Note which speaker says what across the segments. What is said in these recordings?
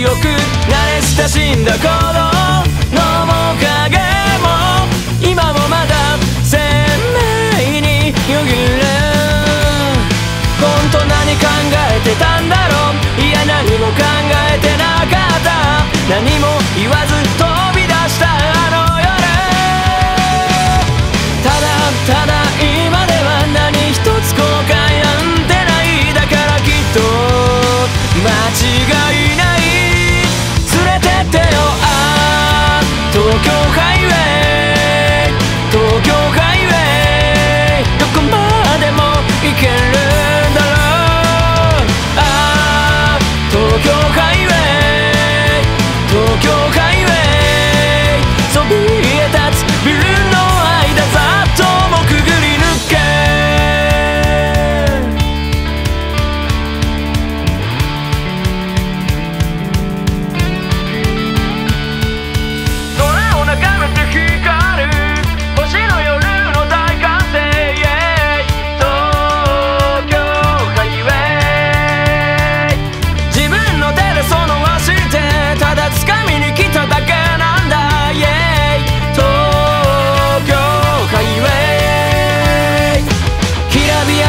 Speaker 1: 慣れ親しんだ頃の面影も今もまだ鮮明によぎる。本当何考えてたんだろう。いや何も考えてなかった。何も言わず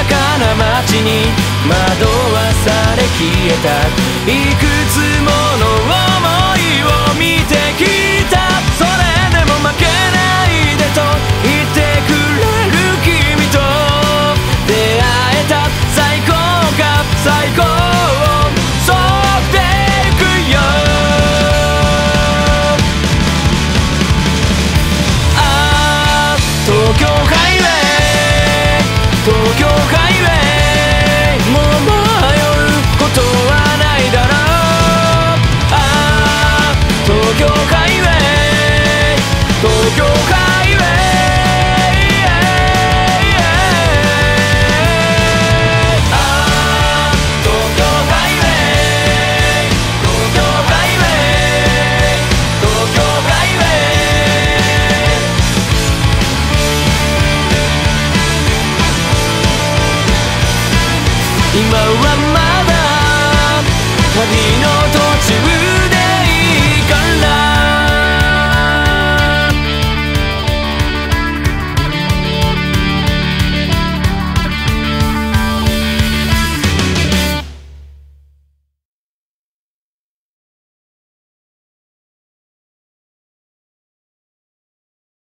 Speaker 1: かな街に惑わされ消えたいくつもの想いを見てきたそれでも負けないでと言ってくれる君と出会えた最高か最高をそってゆくよああ東京今はまだ旅の